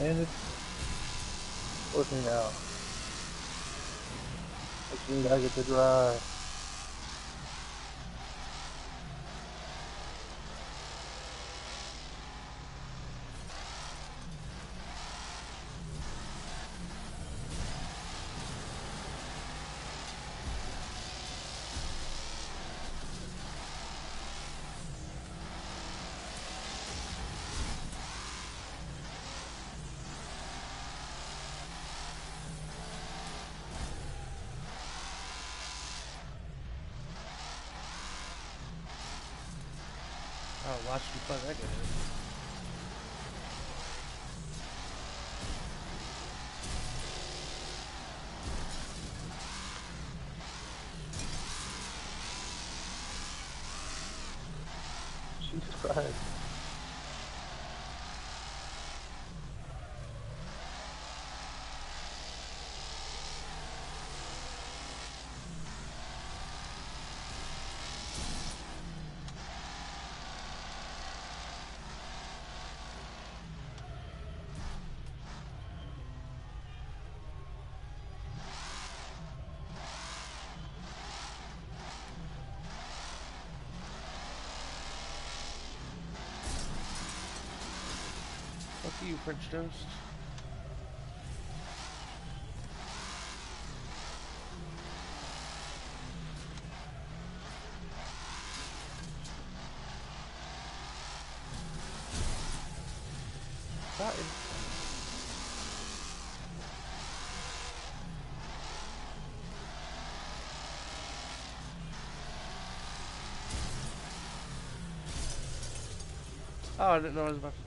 And it's working out. Which means I get to drive. Jesus Fuck you, French toast. Fine. Oh, I didn't know I was about to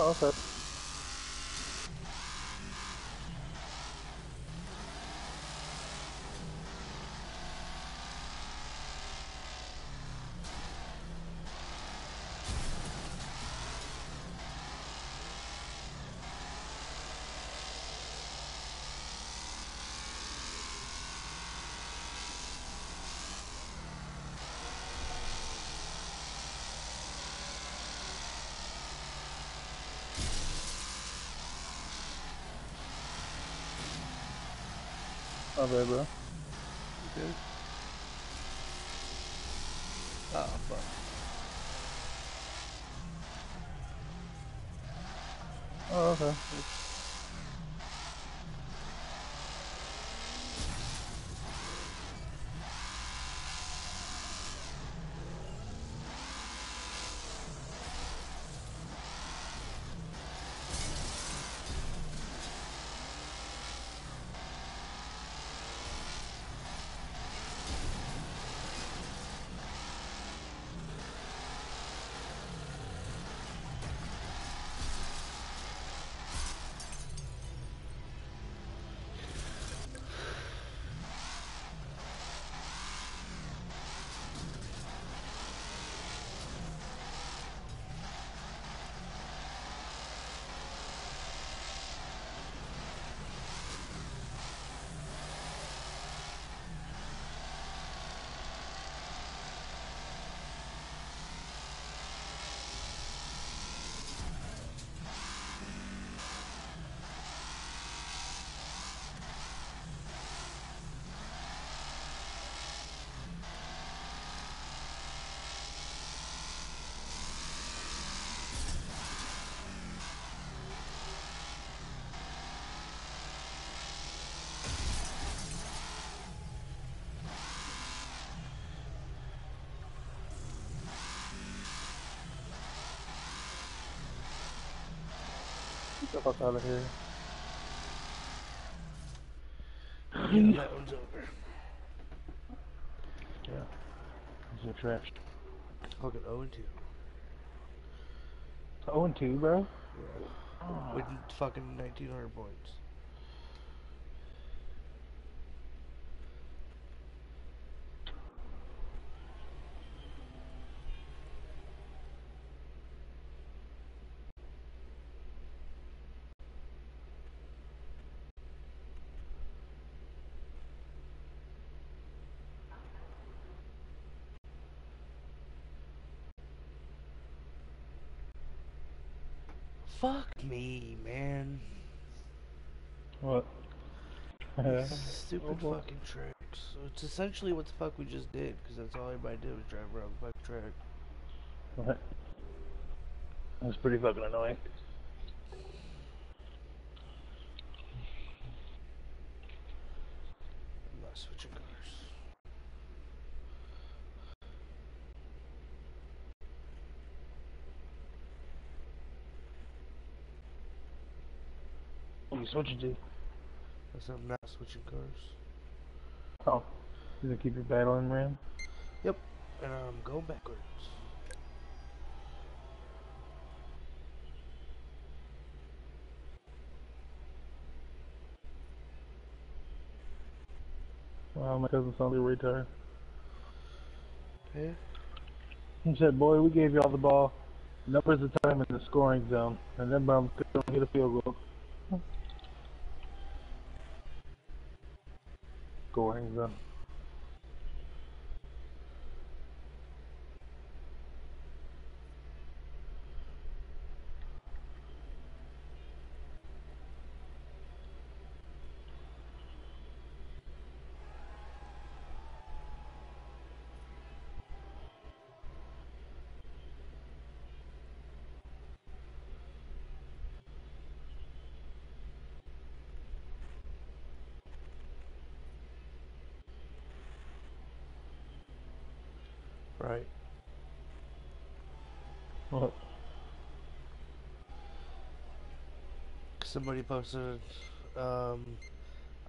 Oh, okay. My bad, bro. Good. Oh, fuck. Oh, okay. Get the fuck out of here. Yeah, that one's over. Yeah. These are trash. Fucking 0 and 2. 0 and 2, bro? Yeah. Ah. With fucking 1900 points. Fuck me, man. What? Yeah. Stupid Oh, fucking tracks. So it's essentially what the fuck we just did, because that's all anybody did was drive around the fucking track. What? That's pretty fucking annoying. I'm not switching cars. What are you switching to? Said I'm not switching cars. Oh. You gonna keep your battling ram? Yep. And I'm going backwards. Wow, my cousin sounds like a retard. Yeah? He said, boy, we gave you all the ball. Numbers of time in the scoring zone. And then Browns couldn't get a field goal. Scoring zone. Right. What? Somebody posted um,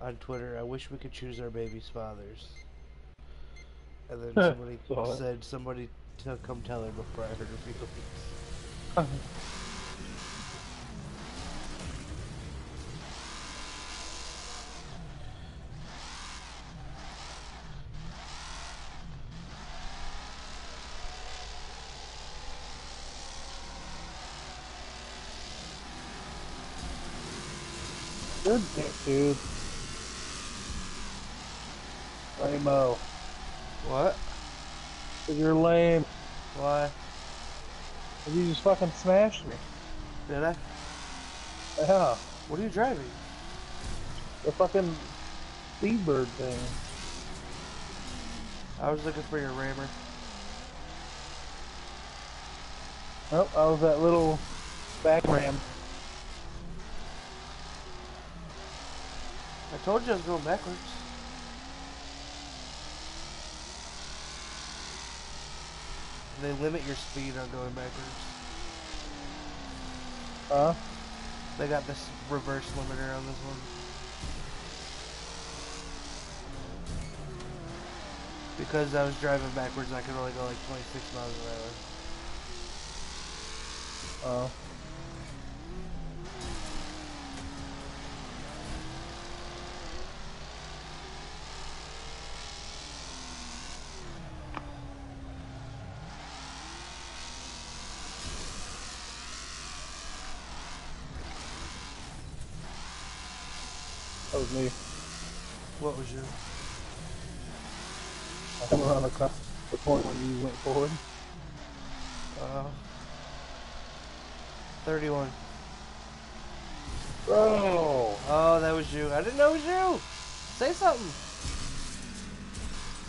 on Twitter, I wish we could choose our baby's fathers. And then somebody said somebody to come tell her before I hurt her feelings. Good dick, dude. Lame-o. What? You're lame. Why? You just fucking smashed me. Did I? Yeah. What are you driving? The fucking seabird thing. I was looking for your rammer. Oh, I was that little back ram. Told you I was going backwards. They limit your speed on going backwards. Huh? They got this reverse limiter on this one. Because I was driving backwards, I could only go like 26 miles an hour. Oh. Was me. What was your? I come around the, the point when you went forward. Uh, 31. Bro! Oh, that was you. I didn't know it was you. Say something.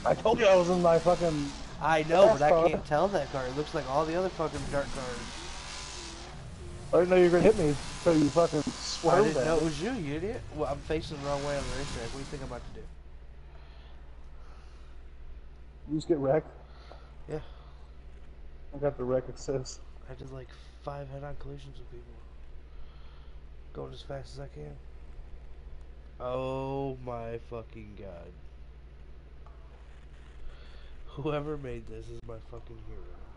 I told you I was in my fucking. I know, but I car. can't tell that car. It looks like all the other fucking dark cars. I didn't know you were gonna hit me, so you fucking I didn't know it was you, you idiot. Well, I'm facing the wrong way on the racetrack. What do you think I'm about to do? You just get wrecked. Yeah. I got the wreck assist. I did like five head-on collisions with people. Going as fast as I can. Oh my fucking god. Whoever made this is my fucking hero.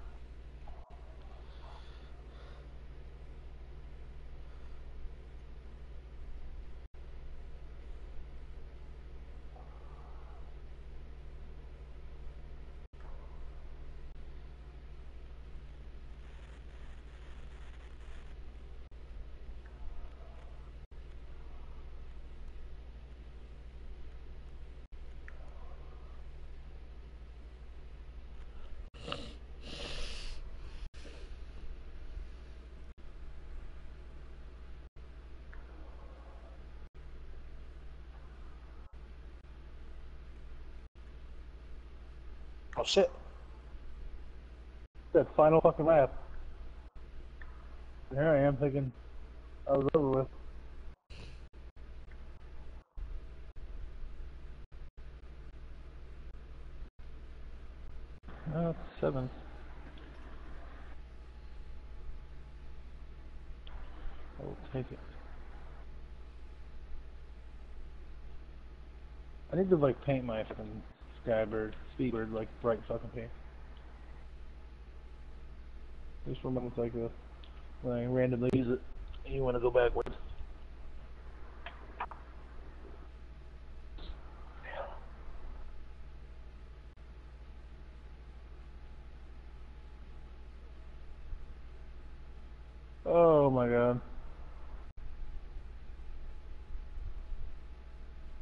Shit. That final fucking lap. Here I am thinking I was over with. Uh, seventh. I'll take it. I need to like paint my fucking Skybird, Speedbird like bright fucking pink. Just for moments like this, when I randomly use it, you want to go backwards. Oh my god.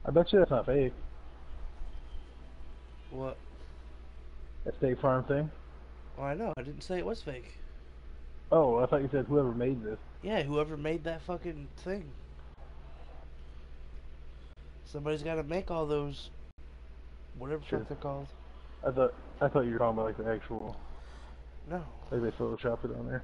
I bet you that's not fake. What? That State Farm thing. Oh, I know. I didn't say it was fake. Oh, I thought you said whoever made this. Yeah, whoever made that fucking thing. Somebody's got to make all those. Whatever the Sure. fuck they're called. I thought I thought you were talking about like the actual, No. like they photoshopped it on there.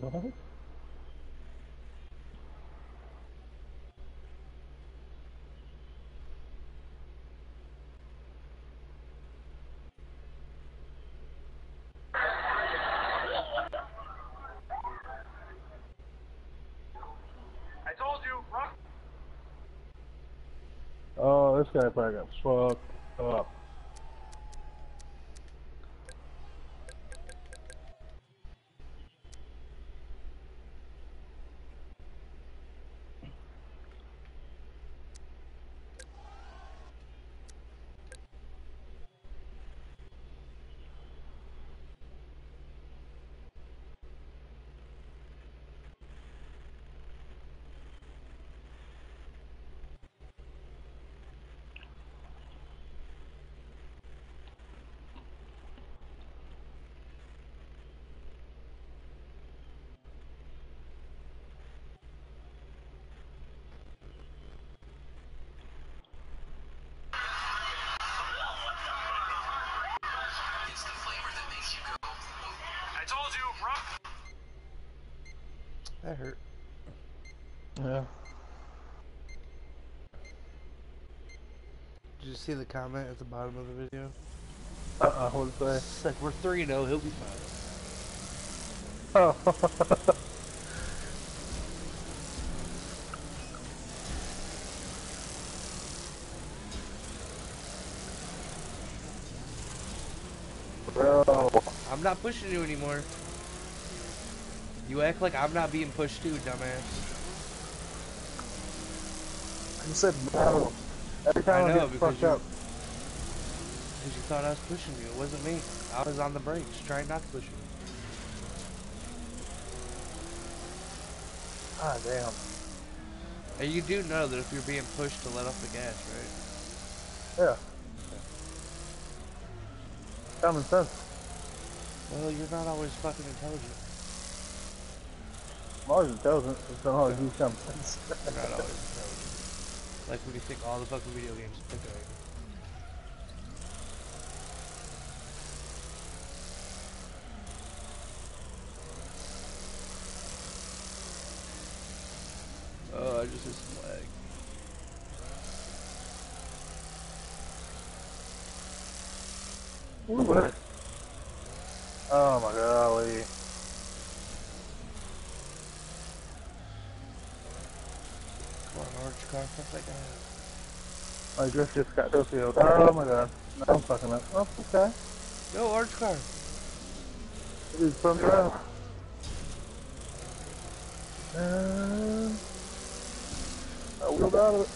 What? I told you. Oh, this guy probably got fucked up. That hurt. Yeah. Did you see the comment at the bottom of the video? Uh-uh, what did it say? It's like, we're 3 0, he'll be fine. Oh. Bro. I'm not pushing you anymore. You act like I'm not being pushed too, dumbass. You said bro. Every time I I, get fucked you- up. Because you thought I was pushing you. It wasn't me. I was on the brakes, trying not to push you. Ah, damn. And you do know that if you're being pushed to let off the gas, right? Yeah. Common sense. Well, you're not always fucking intelligent. I'm always intelligent. Just don't always sense. You're not always intelligent. Like when you think all the fucking video games. Oh, I just hit some lag. Ooh, what? Oh my golly. Come on, orange car, fuck that My drift just got Tokyo. Oh my god. No, I'm fucking up. Oh, okay. Go, orange car. It is front row. And I wheeled out of it.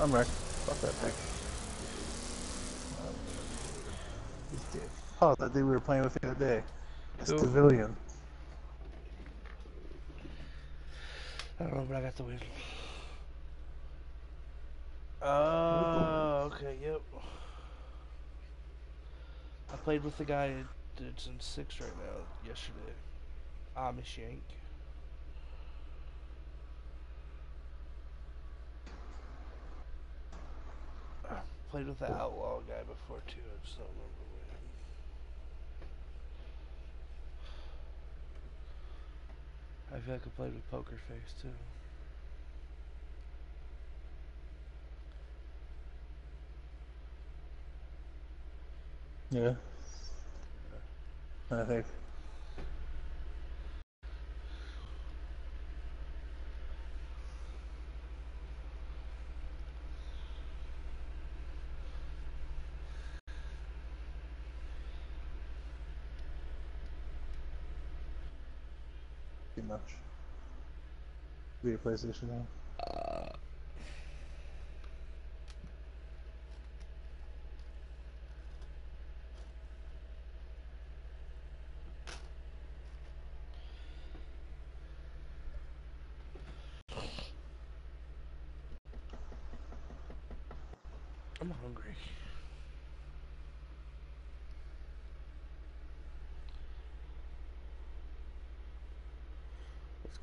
I'm wrecked. Fuck that thing. He's. Oh, that dude we were playing with the other day. It's Who? Civilian. I don't know, but I got the win. Oh, okay, yep. I played with the guy that's in six right now yesterday. Ah, Amish Yank. I played with the outlaw guy before too. I just don't remember when. I feel like I played with Poker Face too. Yeah. I think. Much. A PlayStation now. I'm hungry.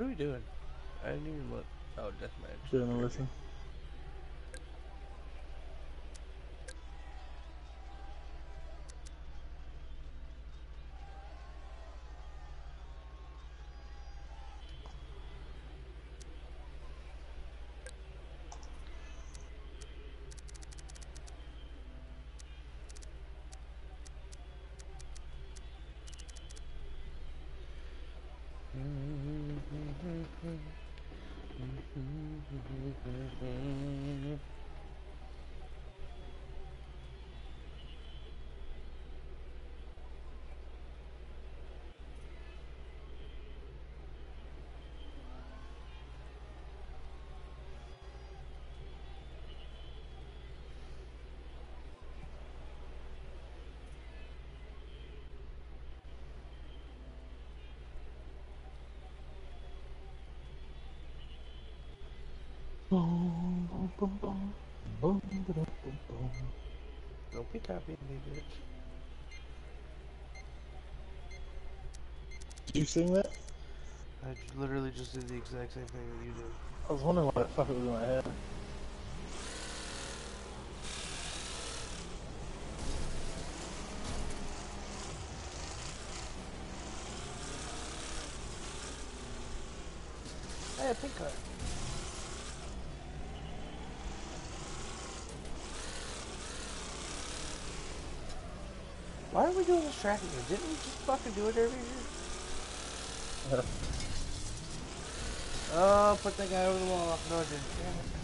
What are we doing? I didn't even look. Oh, deathmatch. Doing a listen. Boom, boom, boom, boom. Boom, boom, boom, boom, boom. Don't be copying me, bitch. Did you sing that? I j- literally just did the exact same thing that you did. I was wondering why the fuck it was in my head. Hey, a pink card. Tracking game? Didn't we just fucking do it every year? Oh, put that guy over the wall. No, I didn't.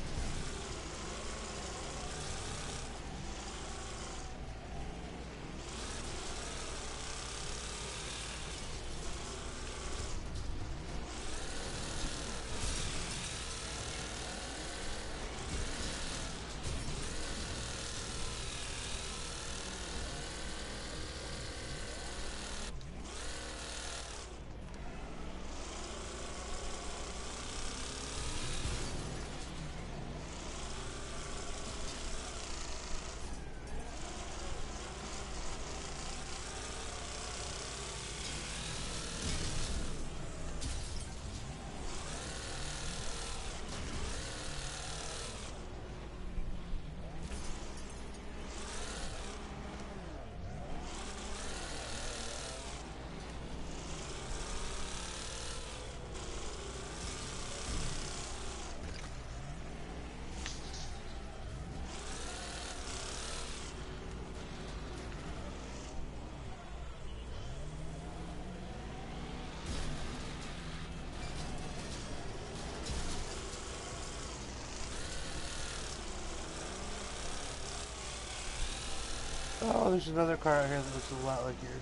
Oh, there's another car out here that looks a lot like yours.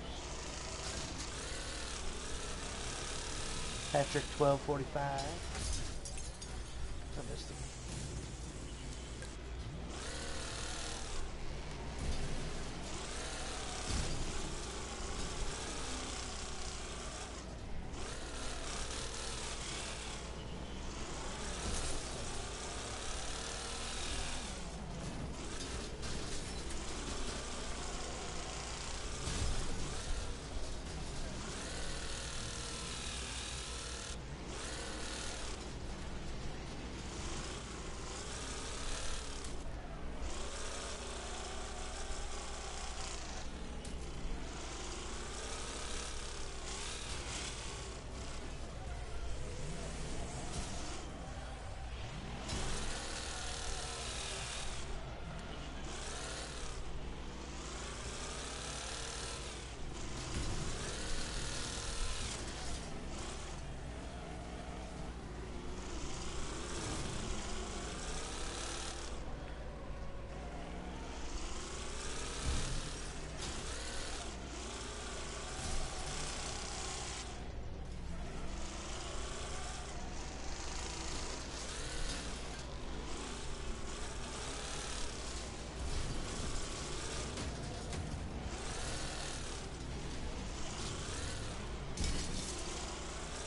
Patrick 1245. I missed him.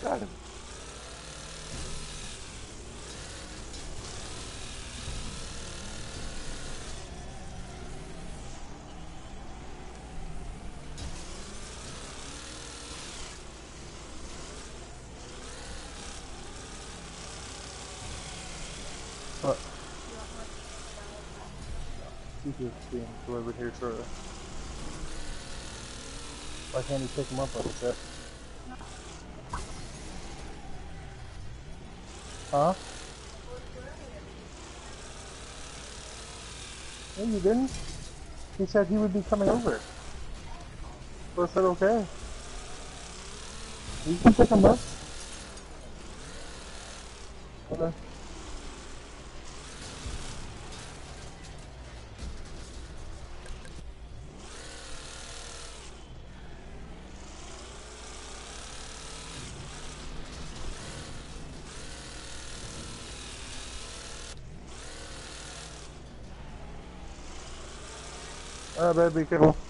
Got him. What? He's just being delivered here shortly. Why can't he pick him up like that? Huh? No, you didn't. He said he would be coming over. So I said okay. You can pick him up. Okay. Alright, babe, be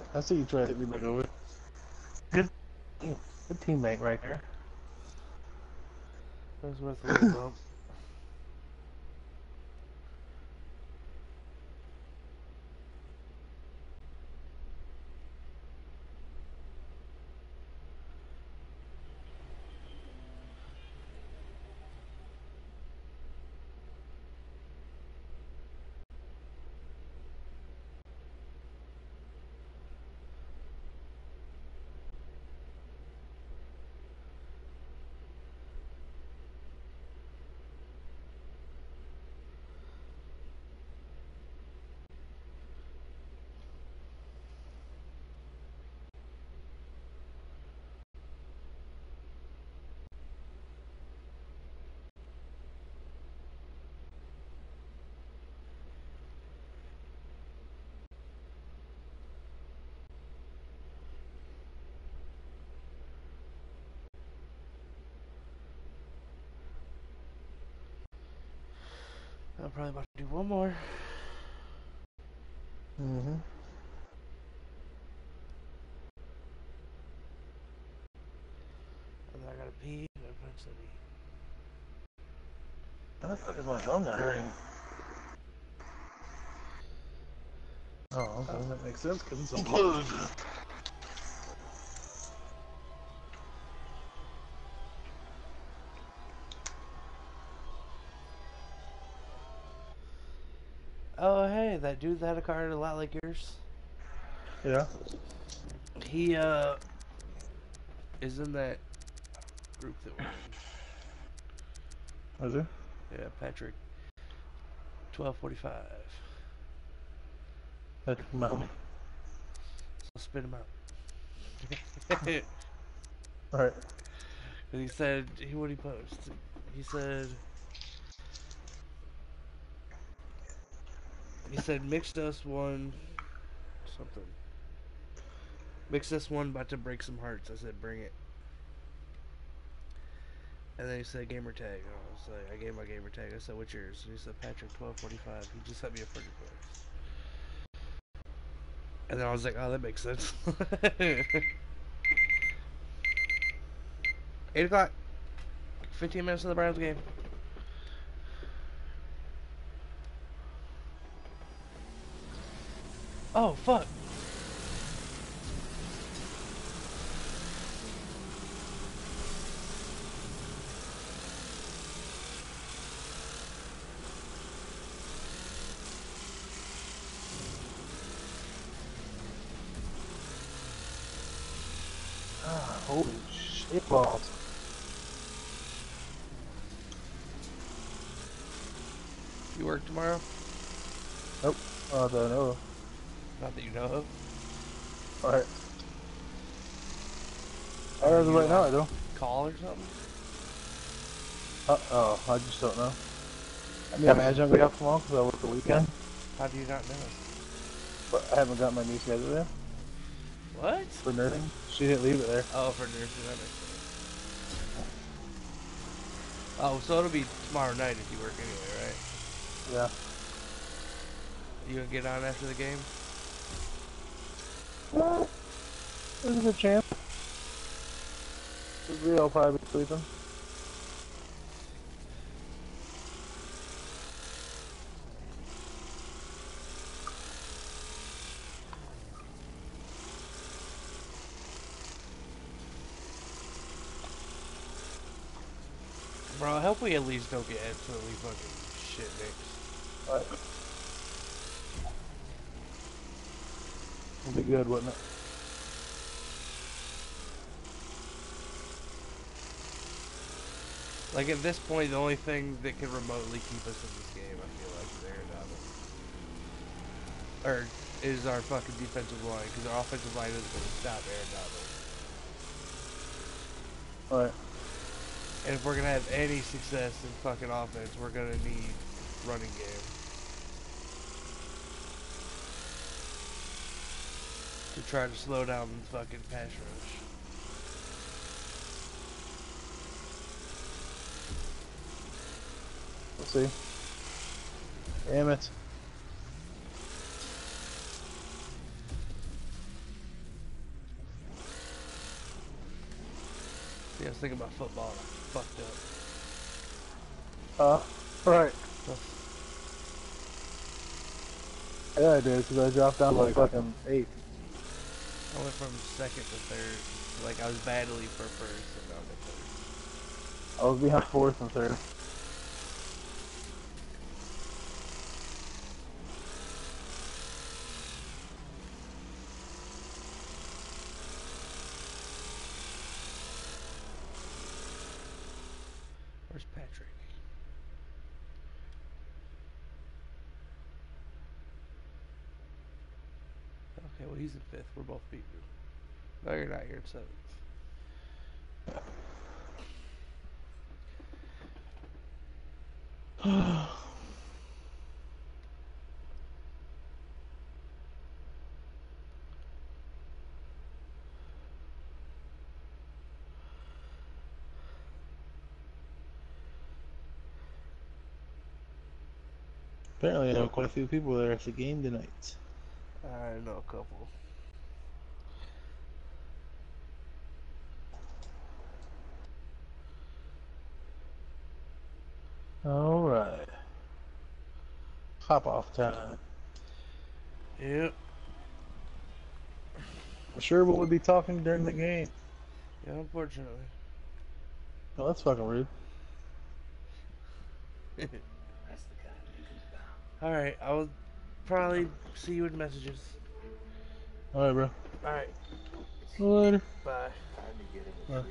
I see you trying to hit me back over. Good, good teammate right there. Was worth a little bump. One more. Mm-hmm. And then I gotta pee and eventually. How the fuck is my thumb not hurting? Oh, okay, that makes sense because it's unplugged. Oh, hey, that dude that had a car a lot like yours. Yeah. He uh is in that group that we're in. Is it? Yeah, Patrick. Twelve forty-five. That's my So spit him out. Alright. And he said he what he post. He said he said mixed us one something. Mixed us one about to break some hearts. I said bring it. And then he said gamer tag. I was like, I gave my gamer tag. I said, what's yours? And he said Patrick twelve forty five. He just sent me a friend request. And then I was like, oh, that makes sense. Eight o'clock. 15 minutes of the Browns game. Oh, fuck. Ah, holy shit balls. You work tomorrow? Nope. Oh, I don't know. Not that you know of. Alright. As of right now, I do. Call or something? Uh oh, I just don't know. I mean, I imagine I'll be off tomorrow because I work the weekend, How do you not know? but I haven't got my new schedule yet What? for nursing. She didn't leave it there. Oh, for nursing, that makes sense. Oh, so it'll be tomorrow night if you work anyway, right? Yeah. You gonna get on after the game? Well, there's a good chance. We all probably be sleeping. Bro, I hope we at least don't get absolutely fucking shit mixed. But it'll be good, wouldn't it? Like at this point, the only thing that can remotely keep us in this game, I feel like, is Aaron Donald. Or is our fucking defensive line, because our offensive line isn't going to stop Aaron Donald. Alright. And if we're going to have any success in fucking offense, we're going to need running game. To try to slow down the fucking pass rush. We'll see. Damn it. See, I was thinking about football fucked up. Uh, right. Yeah, I did, because I dropped down like fucking eighth. I went from second to third. Like I was battling for first and now I'm third. I was behind fourth and third. Where's Patrick? Okay, well he's in fifth. We're both beating him. No, you're not. You're in seventh. Apparently, I know quite a few people there at the game tonight. I know a couple. Alright. Hop off time. Yep. I'm sure we'll be talking during the game. Yeah, unfortunately. Oh, that's fucking rude. Alright, I will probably see you in messages. Alright, bro. All right. Later. Bye. Time